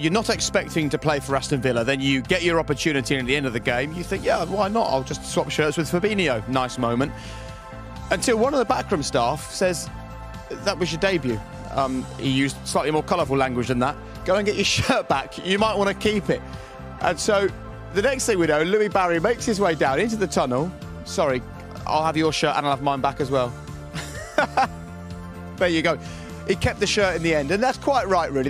you're not expecting to play for Aston Villa, then you get your opportunity and at the end of the game, you think, yeah, why not? I'll just swap shirts with Fabinho. Nice moment. Until one of the backroom staff says, that was your debut. Um, he used slightly more colourful language than that. Go and get your shirt back. You might want to keep it. And so the next thing we know, Louie Barry makes his way down into the tunnel. Sorry, I'll have your shirt and I'll have mine back as well. there you go. He kept the shirt in the end, and that's quite right, really.